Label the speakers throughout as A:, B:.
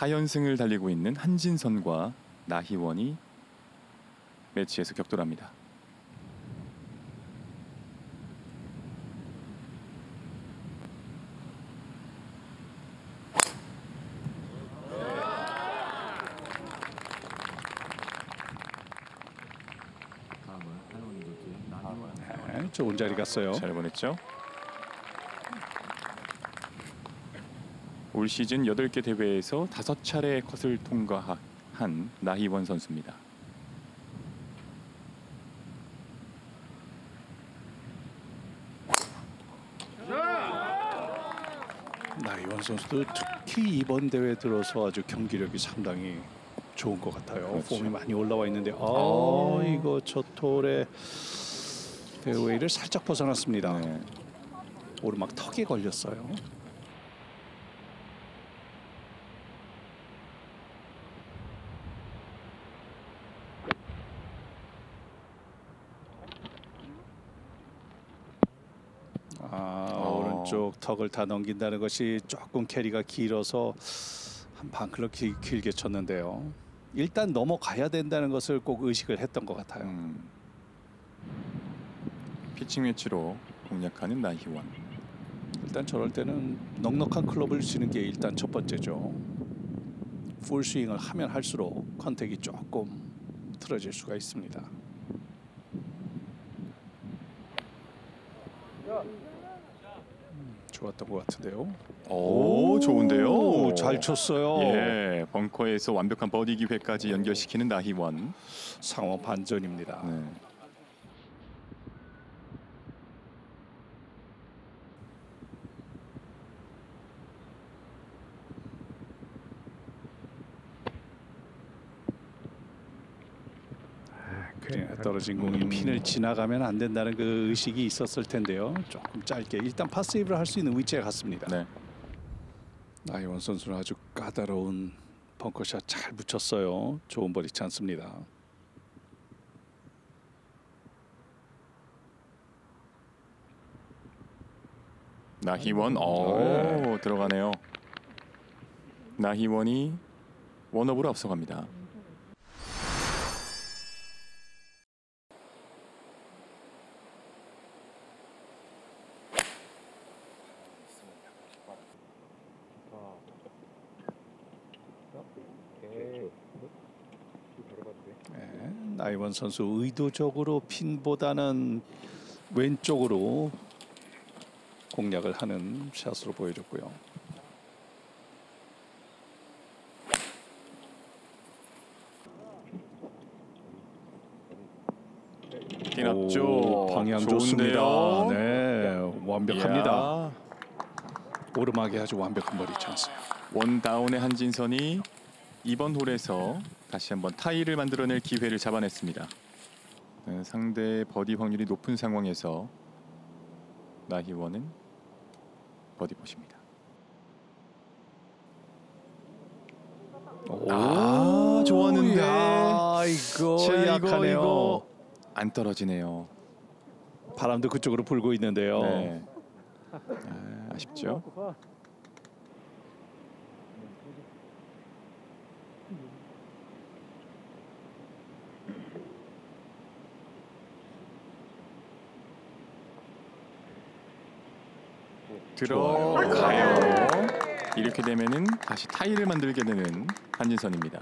A: 4연승을 달리고 있는 한진선과 나희원이 매치에서 격돌합니다.
B: 네, 좋은 자리 갔어요.
A: 잘 보냈죠. 올 시즌 8개 대회에서 5차례 컷을 통과한 나희원 선수입니다.
B: 나이원 선수도 특히 이번 대회 들어서 아주 경기력이 상당히 좋은 것 같아요.
A: 그렇죠.
B: 폼이 많이 올라와 있는데 아
A: 어.
B: 이거 저 톨의 페어웨이를 살짝 벗어났습니다.
A: 네.
B: 오르막 턱에 걸렸어요. 아
A: 어.
B: 오른쪽 턱을 다 넘긴다는 것이 조금 캐리가 길어서 한 반클럽 길, 길게 쳤는데요. 일단 넘어가야 된다는 것을 꼭 의식을 했던 것 같아요.
A: 음. 피칭 웨지로 공략하는 나희원.
B: 일단 저럴 때는 넉넉한 클럽을 치는 게 일단 첫 번째죠. 풀 스윙을 하면 할수록 컨택이 조금 틀어질 수가 있습니다. 음, 좋았던 것 같은데요.
A: 오, 좋은데요.
B: 오, 잘 쳤어요.
A: 예, 벙커에서 완벽한 버디 기회까지 연결시키는 나희원.
B: 상황 반전입니다.
A: 네.
B: 그냥 떨어진 공이 핀을 지나가면 안 된다는 그 의식이 있었을 텐데요. 조금 짧게 일단 파세이브를 할 수 있는 위치에 갔습니다.
A: 네.
B: 나이원 선수는 아주 까다로운 벙커샷 잘 붙였어요. 좋은 버디 찬스입니다.
A: 나희원, 오,
B: 네.
A: 들어가네요. 나희원이 원업으로 앞서갑니다.
B: 네, 나이원 선수 의도적으로 핀보다는 왼쪽으로 공략을 하는 샷으로 보여줬고요. 오, 방향 좋습니다. 네, 완벽합니다.
A: 이야,
B: 오르막이 아주 완벽한 버디 찬스예요.
A: 원 다운의 한진선이 이번 홀에서 다시 한번 타이를 만들어낼 기회를 잡아냈습니다. 네, 상대 버디 확률이 높은 상황에서 나희원은 버디 퍼트입니다. 아, 좋았는데.
B: 야, 이거
A: 자, 이거,
B: 약하네요.
A: 이거. 안 떨어지네요.
B: 바람도 그쪽으로 불고 있는데요.
A: 네. 아, 아쉽죠. 들어가요. 이렇게 되면은 다시 타이를 만들게 되는 한진선입니다.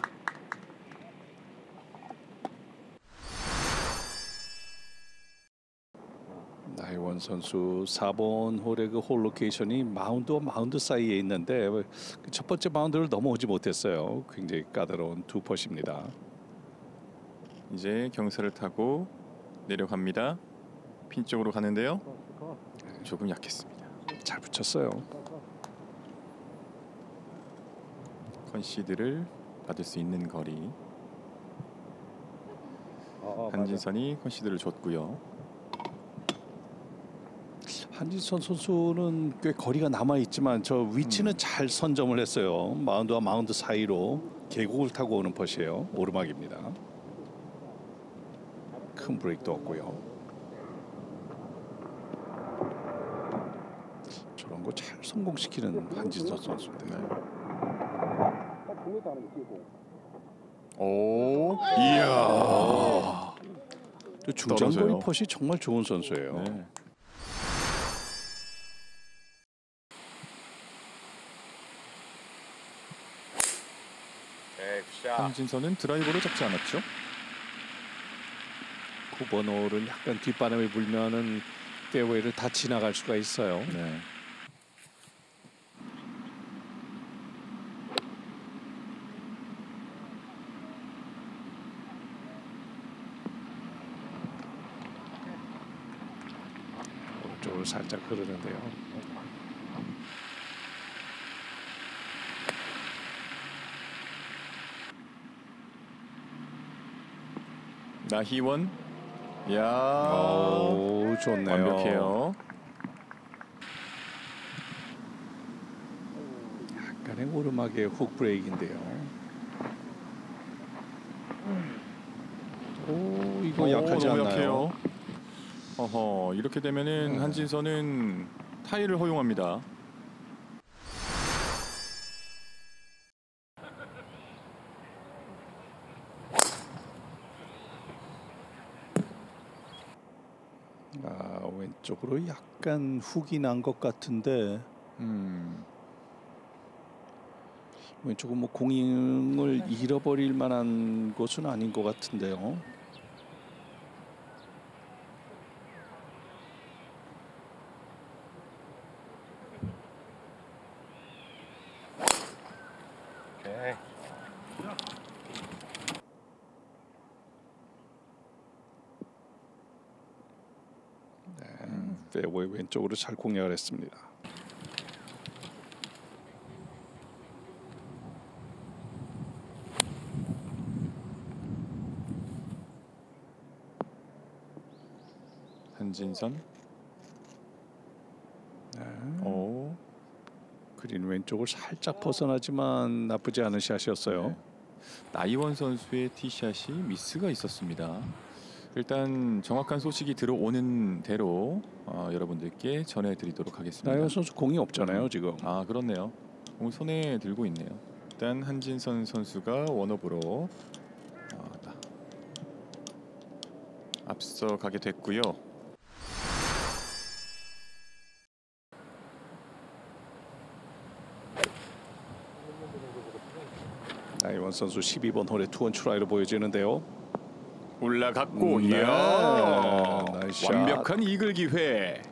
B: 나희원 선수 4번 홀의 그 홀 로케이션이 마운드와 마운드 사이에 있는데 그 첫 번째 마운드를 넘어오지 못했어요. 굉장히 까다로운 두 퍼트입니다.
A: 이제 경사를 타고 내려갑니다. 핀 쪽으로 가는데요. 조금 약했습니다.
B: 잘 붙였어요.
A: 컨시드를 받을 수 있는 거리. 한진선이 컨시드를 줬고요.
B: 한진선 선수는 꽤 거리가 남아 있지만 저 위치는 잘 선점을 했어요. 마운드와 마운드 사이로 계곡을 타고 오는 퍼트예요. 오르막입니다. 큰 브레이크도 없고요. 저런 거 잘 성공시키는 한진선 선수인데.
A: 오, 이야.
B: 저 중장거리. 펫이 정말 좋은 선수예요.
A: 네. 한진선은 드라이버로 잡지 않았죠?
B: 9번 홀은 약간 뒷바람이 불면은 페어웨이를 다 지나갈 수가 있어요.
A: 네.
B: 오른쪽으로 살짝 흐르는데요.
A: 나희원. 야.
B: 오, 좋네요.
A: 완벽해요.
B: 약간의 오르막의 훅 브레이크인데요. 오, 이거
A: 오,
B: 약하지
A: 너무
B: 않나요?
A: 약해요. 어허, 이렇게 되면은
B: 네.
A: 한진선은 타이를 허용합니다.
B: 아, 왼쪽으로 약간 훅이 난 것 같은데
A: 음.
B: 왼쪽은 뭐 공을 잃어버릴 만한 곳은 아닌 것 같은데요. 왼쪽으로 잘 공략을 했습니다.
A: 한진선.
B: 네.
A: 오.
B: 그린 왼쪽을 살짝 벗어나지만 나쁘지 않은 샷이었어요.
A: 네. 나이원 선수의 티샷이 미스가 있었습니다. 일단 정확한 소식이 들어오는 대로 어, 여러분들께 전해드리도록 하겠습니다.
B: 나연 선수 공이 없잖아요 지금.
A: 아 그렇네요. 오늘 손에 들고 있네요. 일단 한진선 선수가 원업으로 어, 나- 앞서 가게 됐고요.
B: 나희원 선수 12번 홀에 투온 try로 보여지는데요.
A: 올라갔고
B: 음, 네.
A: 이야
B: 샷.
A: 완벽한 이글 기회.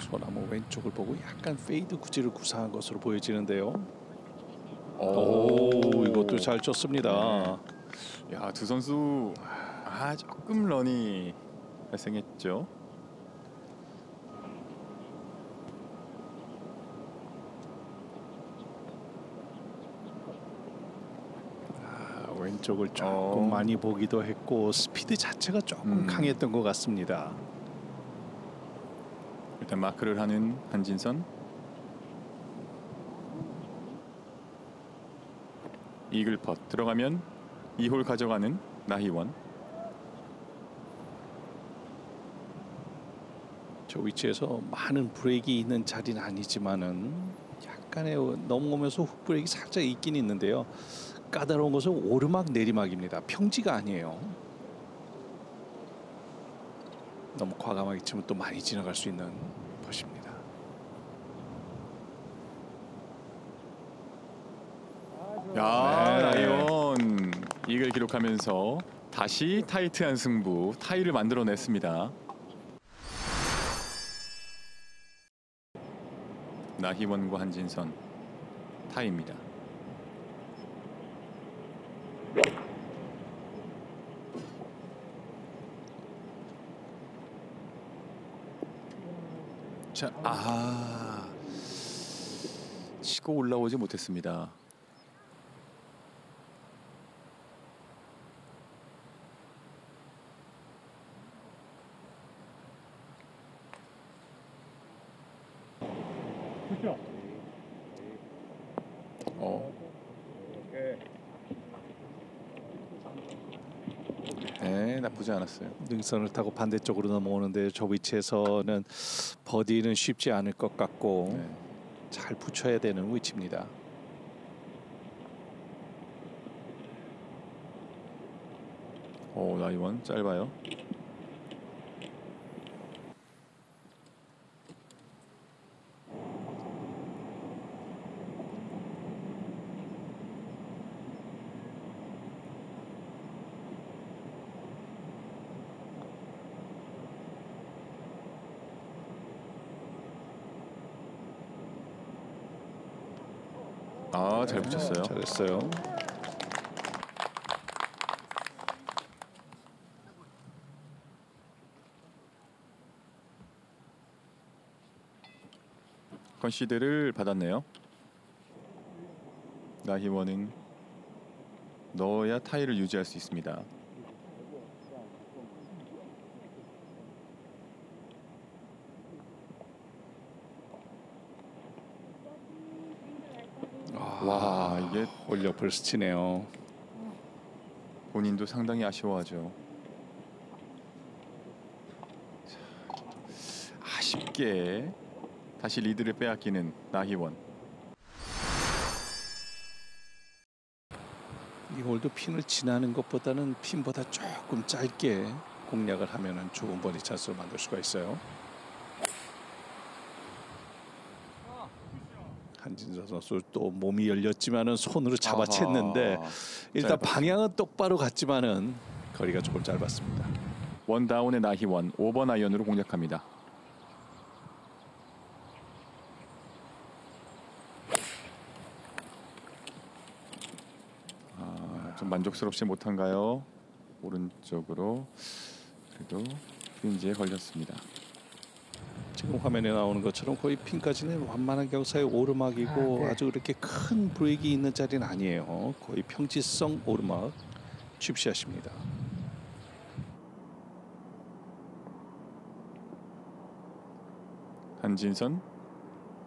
B: 소나무 왼쪽을 보고 약간 페이드 구질을 구사한 것으로 보여지는데요.
A: 오,
B: 오, 이것도 잘 쳤습니다.
A: 야두 선수 아 조금 런이 발생했죠.
B: 아, 왼쪽을 조금
A: 어.
B: 많이 보기도 했고 스피드 자체가 조금
A: 음.
B: 강했던 것 같습니다.
A: 일단 마크를 하는 한진선. 이글 펫 들어가면 2홀 가져가는 나희원.
B: 저 위치에서 많은 브레이크 있는 자리는 아니지만은 약간의 넘어오면서 훅 브레이크 살짝 있긴 있는데요. 까다로운 것은 오르막 내리막입니다. 평지가 아니에요. 너무 과감하게 치면 또 많이 지나갈 수 있는 것입니다.
A: 야
B: 네.
A: 나희원 이글 기록하면서 다시 타이트한 승부 타이를 만들어냈습니다. 나희원과 한진선 타이입니다. 자, 아 치고 올라오지 못했습니다. 어. 네, 나쁘지 않았어요.
B: 능선을 타고 반대쪽으로 넘어오는데 저 위치에서는 버디는 쉽지 않을 것 같고
A: 네.
B: 잘 붙여야 되는 위치입니다.
A: 오 나이원 짧아요. 아 잘 붙였어요.
B: 잘했어요.
A: 컨시드를 받았네요. 나희원은 넣어야 타이를 유지할 수 있습니다. 와 이게
B: 올옆을 스치네요.
A: 본인도 상당히 아쉬워하죠. 자, 아쉽게 다시 리드를 빼앗기는 나희원.
B: 이 홀도 핀을 지나는 것보다는 핀보다 조금 짧게 공략을 하면은 좋은 버디 찬스를 만들 수가 있어요. 한진서 선수 또 몸이 열렸지만은 손으로 잡아챘는데
A: 아하,
B: 일단. 방향은 똑바로 갔지만은 거리가 조금 짧았습니다.
A: 원 다운의 나희원 5번 아이언으로 공략합니다. 아, 좀 만족스럽지 못한가요? 오른쪽으로 그래도 프린지에 걸렸습니다.
B: 지금 화면에 나오는 것처럼 거의 핀까지는 완만한 경사의 오르막이고 아, 주 그렇게 큰 브레이크 있는 자리는 아니에요. 거의 평지성 오르막 칩샷입니다.
A: 한진선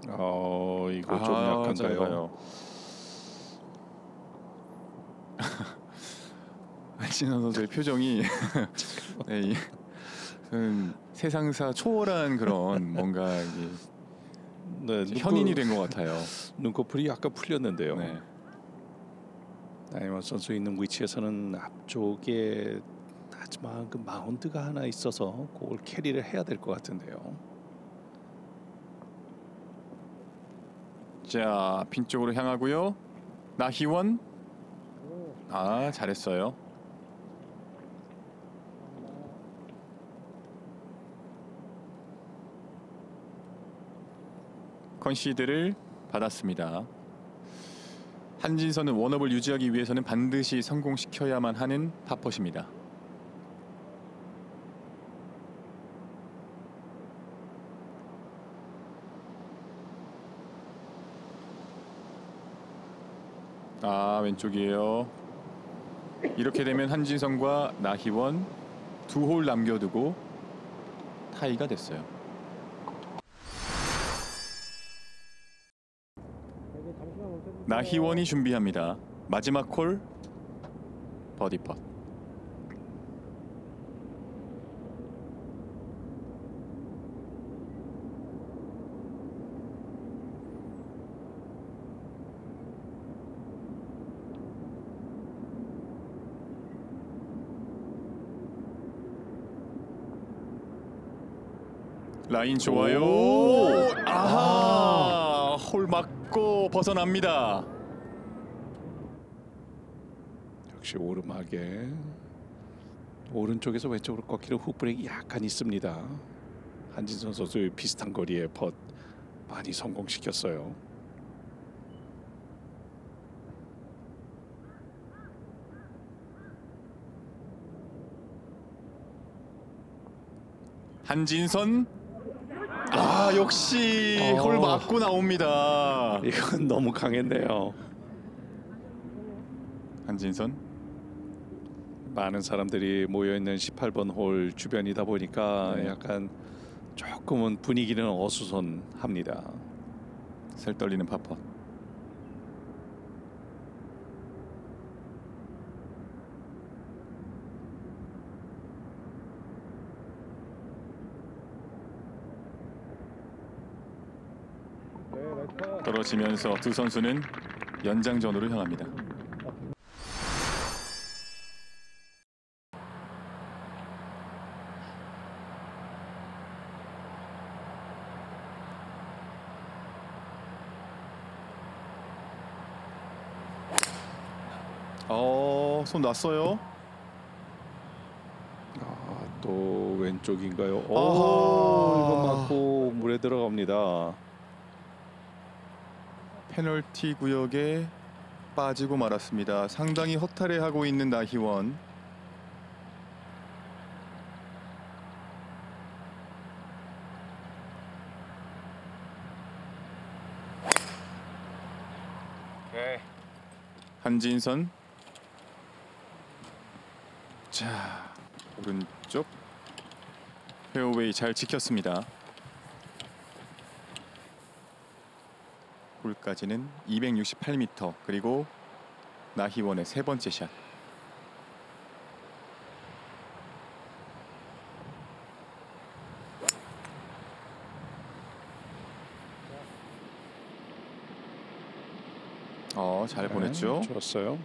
B: 어 이거 좀
A: 아,
B: 약한가요?
A: 짧아요. 한진선 선수의 표정이 네, 이, 음, 세상사 초월한 그런 뭔가 이게
B: 네,
A: 현인이 된 것 같아요.
B: 눈꺼풀이 약간 풀렸는데요.
A: 네.
B: 나이만 선수 있는 위치에서는 앞쪽에 하지만 그 마운드가 하나 있어서 그걸 캐리를 해야 될 것 같은데요.
A: 자, 핀 쪽으로 향하고요. 나희원. 아, 잘했어요. 컨시드를 받았습니다. 한진선은 원업을 유지하기 위해서는 반드시 성공시켜야만 하는 파퍼십니다. 아 왼쪽이에요. 이렇게 되면 한진성과 나희원 두 홀 남겨두고 타이가 됐어요. 나희원이 준비합니다. 마지막 콜 버디 펫. 라인 좋아요.
B: 오!
A: 아하, 홀 맞고 벗어납니다.
B: 역시 오르막에 오른쪽에서 왼쪽으로 꺾이는 훅 브레이크 약간 있습니다. 한진선 선수 비슷한 거리에 펫 많이 성공시켰어요.
A: 한진선 아 역시
B: 어.
A: 홀 맞고 나옵니다.
B: 이건 너무 강했네요.
A: 한진선
B: 많은 사람들이 모여 있는 18번 홀 주변이다 보니까
A: 네.
B: 약간 조금은 분위기는 어수선합니다.
A: 살 떨리는 파퍼. 떨어지면서 두 선수는 연장전으로 향합니다. 어, 손 놨어요.
B: 아, 또 왼쪽인가요? 오,
A: 아하.
B: 이거 맞고 물에 들어갑니다.
A: 페널티 구역에 빠지고 말았습니다. 상당히 허탈해하고 있는 나희원. 한진선. 자, 오른쪽 페어웨이 잘 지켰습니다. 홀까지는 268m 그리고 나희원의 세 번째 샷. 어, 잘 보냈죠.
B: 네, 좋았어요.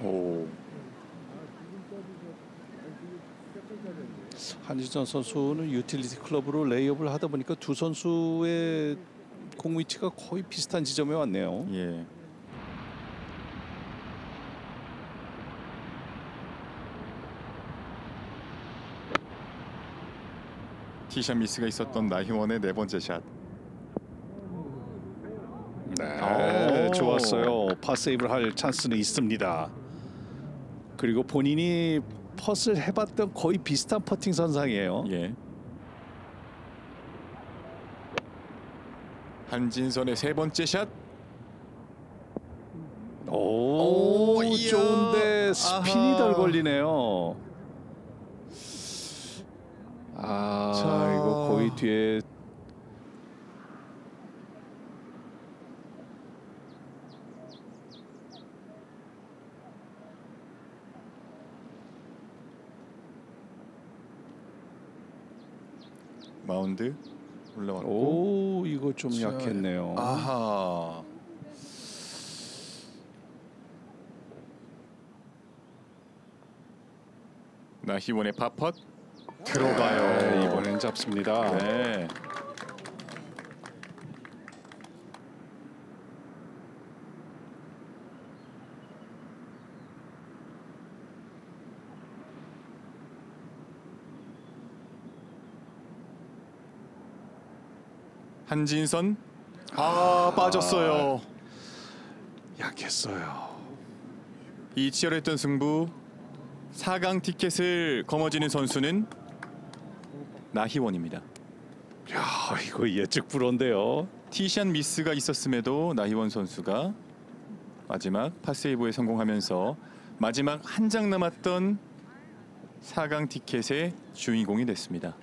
A: 오,
B: 한진선 선수는 유틸리티 클럽으로 레이업을 하다 보니까 두 선수의 공 위치가 거의 비슷한 지점에 왔네요.
A: 예. 티샷 미스가 있었던 나희원의 네 번째 샷.
B: 네,
A: 오.
B: 좋았어요. 파세이브를 할 찬스는 있습니다. 그리고 본인이 펫을 해봤던 거의 비슷한 퍼팅 선상이에요.
A: 예. 한진선의 세 번째 샷.
B: 오,
A: 오.
B: 좋은데 스핀이
A: 아하.
B: 덜 걸리네요. 아,
A: 자.
B: 이거 거의 뒤에
A: 마운드 올라왔고.
B: 오, 이거 좀
A: 자,
B: 약했네요.
A: 아하. 나희원의 파펫 들어가요.
B: 네, 이번엔 잡습니다.
A: 네. 한진선 아 빠졌어요.
B: 약했어요.
A: 이 치열했던 승부 4강 티켓을 거머쥐는 선수는 나희원입니다.
B: 야, 이거 예측 불허인데요.
A: 티샷 미스가 있었음에도 나희원 선수가 마지막 파세이브에 성공하면서 마지막 한 장 남았던 4강 티켓의 주인공이 됐습니다.